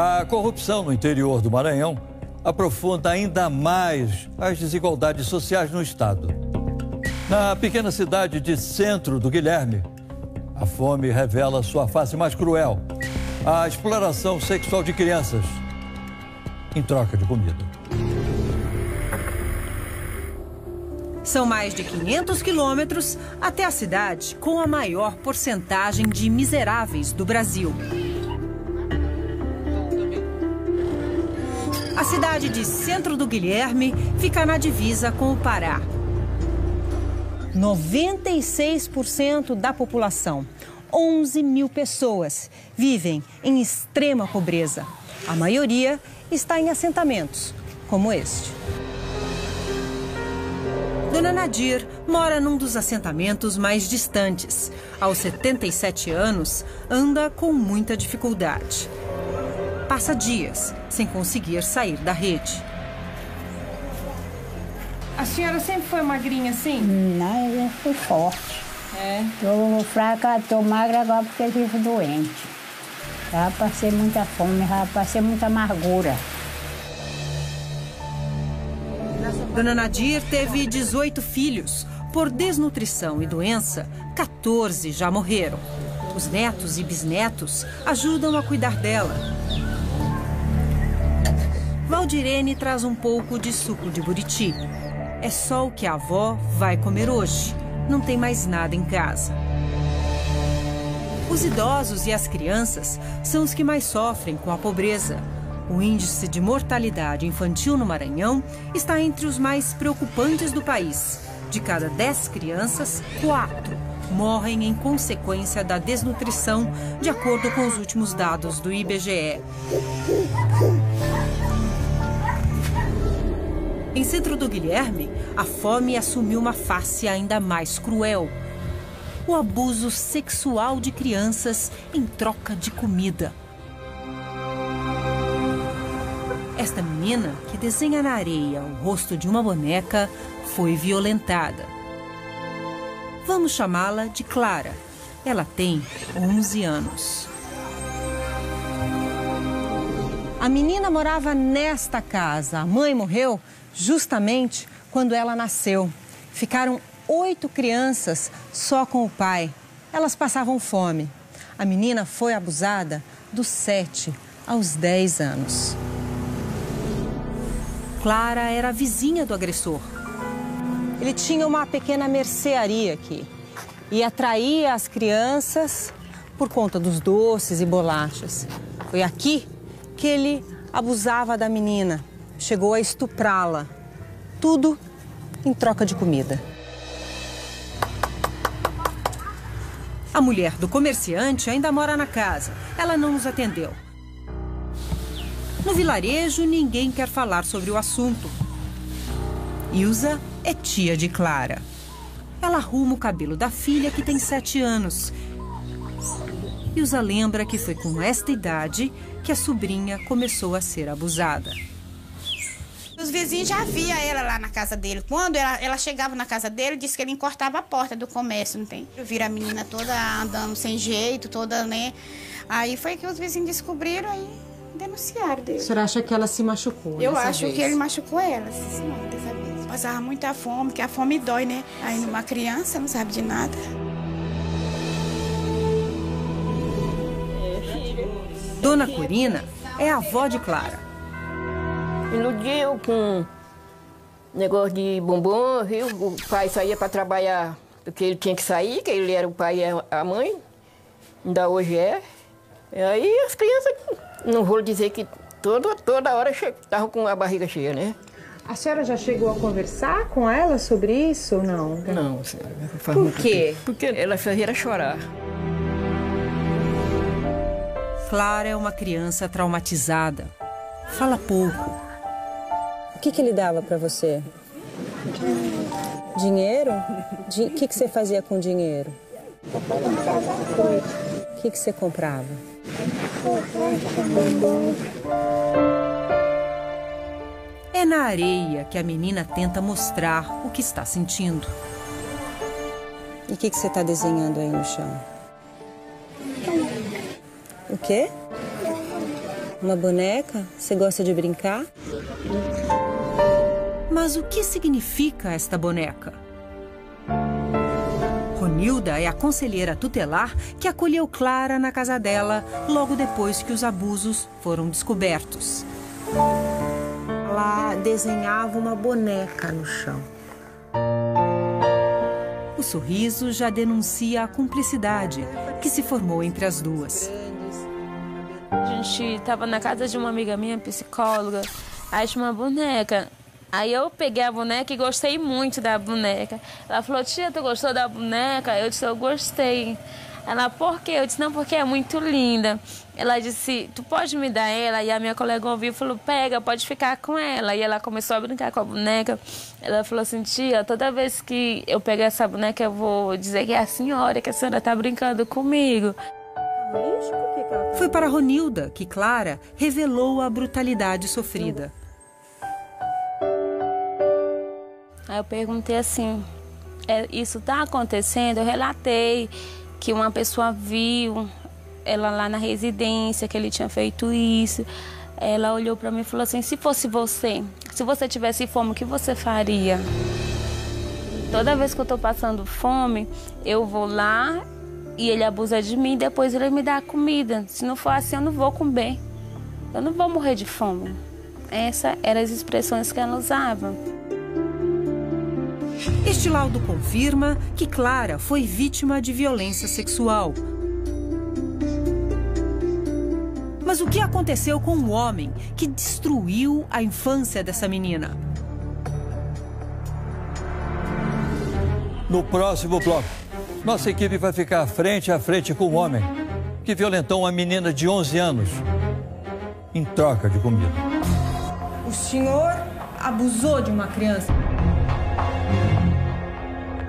A corrupção no interior do Maranhão aprofunda ainda mais as desigualdades sociais no estado. Na pequena cidade de Centro do Guilherme, a fome revela sua face mais cruel: a exploração sexual de crianças em troca de comida. São mais de 500 quilômetros até a cidade com a maior porcentagem de miseráveis do Brasil. Cidade de Centro do Guilherme fica na divisa com o Pará. 96% da população, 11 mil pessoas, vivem em extrema pobreza. A maioria está em assentamentos, como este. Dona Nadir mora num dos assentamentos mais distantes. Aos 77 anos, anda com muita dificuldade. Passa dias sem conseguir sair da rede. A senhora sempre foi magrinha assim? Não, eu fui forte. É. Tô fraca, tô magra agora porque vivo doente. Já passei muita fome, já passei muita amargura. Dona Nadir teve 18 filhos. Por desnutrição e doença, 14 já morreram. Os netos e bisnetos ajudam a cuidar dela. Valdirene traz um pouco de suco de buriti. É só o que a avó vai comer hoje. Não tem mais nada em casa. Os idosos e as crianças são os que mais sofrem com a pobreza. O índice de mortalidade infantil no Maranhão está entre os mais preocupantes do país. De cada 10 crianças, 4 morrem em consequência da desnutrição, de acordo com os últimos dados do IBGE. Em Centro do Guilherme, a fome assumiu uma face ainda mais cruel. O abuso sexual de crianças em troca de comida. Esta menina, que desenha na areia o rosto de uma boneca, foi violentada. Vamos chamá-la de Clara. Ela tem 11 anos. A menina morava nesta casa. A mãe morreu justamente quando ela nasceu. Ficaram oito crianças só com o pai. Elas passavam fome. A menina foi abusada dos 7 aos 10 anos. Clara era vizinha do agressor. Ele tinha uma pequena mercearia aqui e atraía as crianças por conta dos doces e bolachas. Foi aqui que ele abusava da menina, chegou a estuprá-la. Tudo em troca de comida. A mulher do comerciante ainda mora na casa. Ela não nos atendeu. No vilarejo, ninguém quer falar sobre o assunto. Ilza é tia de Clara. Ela arruma o cabelo da filha, que tem sete anos. Ilza lembra que foi com esta idade que a sobrinha começou a ser abusada. Os vizinhos já via ela lá na casa dele. Quando ela, ela chegava na casa dele, disse que ele encortava a porta do comércio, não tem? Eu vi a menina toda andando sem jeito, toda, né? Aí foi que os vizinhos descobriram aí denunciaram dele. A senhora acha que ela se machucou? Eu dessa acho vez? que ele machucou ela, sim, dessa vez. Passava muita fome, que a fome dói, né? Aí numa criança não sabe de nada. Dona Corina é a avó de Clara. Iludiu com negócio de bombom, viu? O pai saía para trabalhar porque ele tinha que sair, que ele era o pai e a mãe. Ainda hoje é. E aí as crianças, não vou dizer que toda, toda hora estavam com a barriga cheia, né? A senhora já chegou a conversar com ela sobre isso ou não? Não, senhora, faz Por quê? tempo. Porque ela fazia era chorar. Clara é uma criança traumatizada. Fala pouco. O que, que ele dava para você? Dinheiro? O que, que você fazia com dinheiro? O que, que você comprava? É na areia que a menina tenta mostrar o que está sentindo. E o que, que você está desenhando aí no chão? O quê? Uma boneca? Você gosta de brincar? Mas o que significa esta boneca? Ronilda é a conselheira tutelar que acolheu Clara na casa dela logo depois que os abusos foram descobertos. Ela desenhava uma boneca no chão. O sorriso já denuncia a cumplicidade que se formou entre as duas. A gente estava na casa de uma amiga minha, psicóloga, tinha uma boneca. Aí eu peguei a boneca e gostei muito da boneca. Ela falou, tia, tu gostou da boneca? Eu disse, eu gostei. Ela, por quê? Eu disse, não, porque é muito linda. Ela disse, tu pode me dar ela? E a minha colega ouviu e falou, pega, pode ficar com ela. E ela começou a brincar com a boneca. Ela falou assim, tia, toda vez que eu pegar essa boneca, eu vou dizer que é a senhora, que a senhora tá brincando comigo. Foi para Ronilda que Clara revelou a brutalidade sofrida. Aí eu perguntei assim, é, isso tá acontecendo? Eu relatei que uma pessoa viu ela lá na residência, que ele tinha feito isso. Ela olhou para mim e falou assim: se fosse você, se você tivesse fome, o que você faria? Toda vez que eu tô passando fome, eu vou lá e ele abusa de mim, depois ele me dá comida. Se não for assim, eu não vou comer. Eu não vou morrer de fome. Essas eram as expressões que ela usava. Este laudo confirma que Clara foi vítima de violência sexual. Mas o que aconteceu com o homem que destruiu a infância dessa menina? No próximo bloco, nossa equipe vai ficar frente a frente com o homem que violentou uma menina de 11 anos em troca de comida. O senhor abusou de uma criança.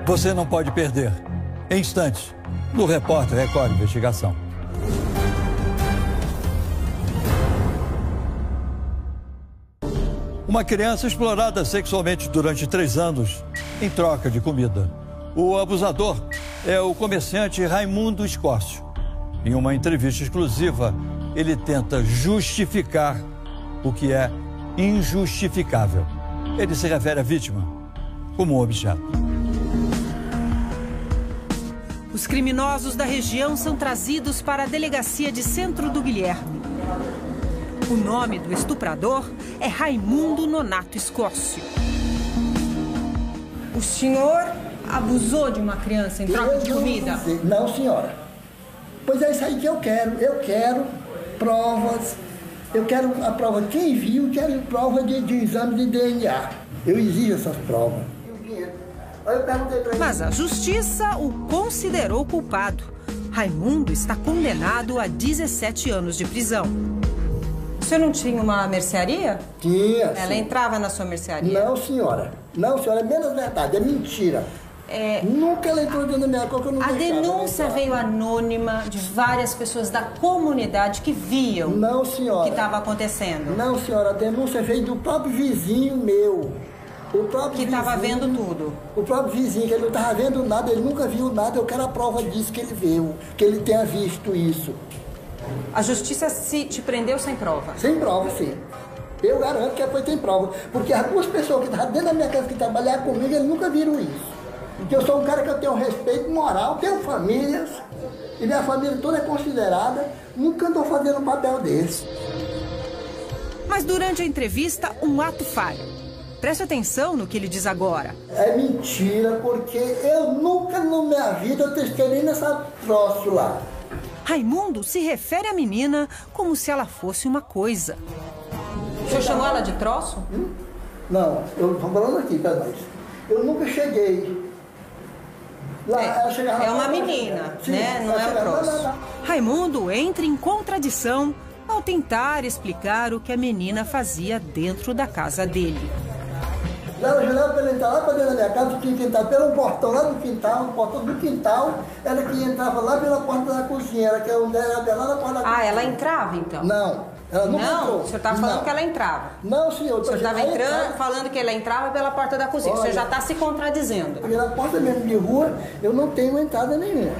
Você não pode perder. Em instantes, no Repórter Record Investigação. Uma criança explorada sexualmente durante três anos em troca de comida. O abusador é o comerciante Raimundo Escócio. Em uma entrevista exclusiva, ele tenta justificar o que é injustificável. Ele se refere à vítima como um objeto. Os criminosos da região são trazidos para a delegacia de Centro do Guilherme. O nome do estuprador é Raimundo Nonato Escócio. O senhor abusou de uma criança em troca de Eu não comida? Não, senhora. Pois é isso aí que eu quero. Eu quero provas. Eu quero a prova quem viu, quero prova de, de exame de DNA. Eu exijo essas provas. Perguntei pra ele. Mas a justiça o considerou culpado. Raimundo está condenado a 17 anos de prisão. O senhor não tinha uma mercearia? Tinha. Ela entrava na sua mercearia? Não, senhora. Não, senhora, é menos verdade, é mentira. É, Nunca ela entrou dentro da minha coca, eu não a denúncia veio anônima de várias pessoas da comunidade que viam Não, o que senhora. estava acontecendo. Não, senhora, a denúncia veio do próprio vizinho meu. O próprio Que estava vendo tudo. O próprio vizinho, que ele não estava vendo nada, ele nunca viu nada, eu quero a prova disso que ele viu, que ele tenha visto isso. A justiça se te prendeu sem prova. Sem prova, sim. Eu garanto que foi sem prova. Porque as duas pessoas que estavam dentro da minha casa que trabalhavam comigo, eles nunca viram isso. Porque eu sou um cara que eu tenho respeito moral, tenho famílias, e minha família toda é considerada, nunca estou fazendo um papel desse. Mas durante a entrevista, um ato falha. Preste atenção no que ele diz agora. É mentira, porque eu nunca na minha vida nem nessa troço lá. Raimundo se refere à menina como se ela fosse uma coisa. O senhor chamou ela de troço? Não, eu estou falando aqui nós. Eu nunca cheguei. Lá, chegava é uma menina, Sim, né? Não é um troço. lá, lá. Raimundo entra em contradição ao tentar explicar o que a menina fazia dentro da casa dele. Ela jurava para ele entrar lá para dentro da minha casa, tinha que entrar pelo portão lá no quintal, no portão do quintal, ela que entrava lá pela porta da cozinha, ela que era era lá na porta da Ah, cozinha. ela entrava então? Não, ela Não, entrou. o senhor estava falando Não. que ela entrava. Não, senhor. O senhor estava entrando, entrava falando que ela entrava pela porta da cozinha. O senhor Olha. já está se contradizendo. Pela porta mesmo de rua, eu não tenho entrada nenhuma.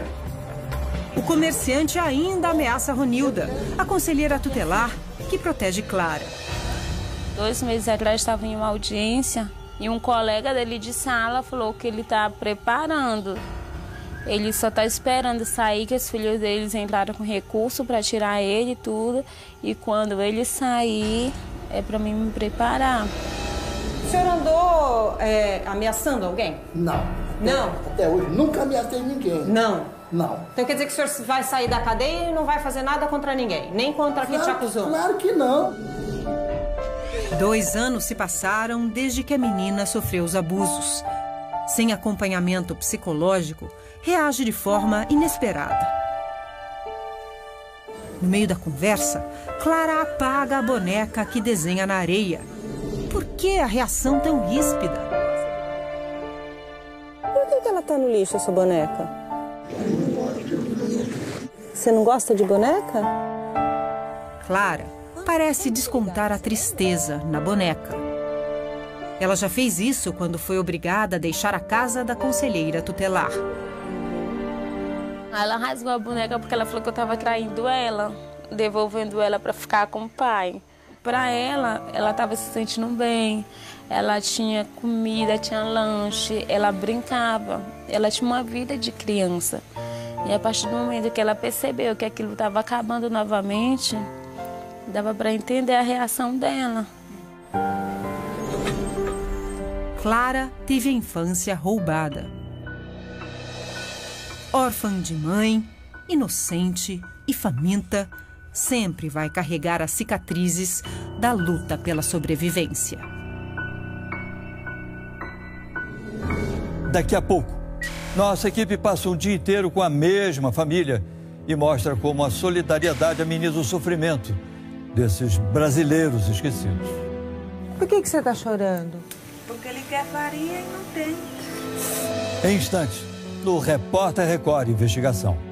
O comerciante ainda ameaça Ronilda, a conselheira tutelar que protege Clara. Dois meses atrás estava em uma audiência e um colega dele de sala falou que ele está preparando. Ele só está esperando sair, que os filhos deles entraram com recurso para tirar ele e tudo. E quando ele sair, é para mim me preparar. O senhor andou é, ameaçando alguém? Não. Não? Até hoje nunca ameacei ninguém. Não. Não. Então quer dizer que o senhor vai sair da cadeia e não vai fazer nada contra ninguém? Nem contra quem te acusou? claro que não. Dois anos se passaram desde que a menina sofreu os abusos. Sem acompanhamento psicológico, reage de forma inesperada. No meio da conversa, Clara apaga a boneca que desenha na areia. Por que a reação tão ríspida? Por que, que ela tá no lixo, essa boneca? Você não gosta de boneca? Clara parece descontar a tristeza na boneca. Ela já fez isso quando foi obrigada a deixar a casa da conselheira tutelar. Ela rasgou a boneca porque ela falou que eu estava traindo ela, devolvendo ela para ficar com o pai. Para ela, ela estava se sentindo bem. Ela tinha comida, tinha lanche, ela brincava. Ela tinha uma vida de criança. E a partir do momento que ela percebeu que aquilo estava acabando novamente, dava para entender a reação dela. Clara teve a infância roubada. Órfã de mãe, inocente e faminta, sempre vai carregar as cicatrizes da luta pela sobrevivência. Daqui a pouco, nossa equipe passa um dia inteiro com a mesma família e mostra como a solidariedade ameniza o sofrimento desses brasileiros esquecidos. Por que, que você está chorando? Porque ele quer farinha e não tem. Em instantes, no Repórter Record Investigação.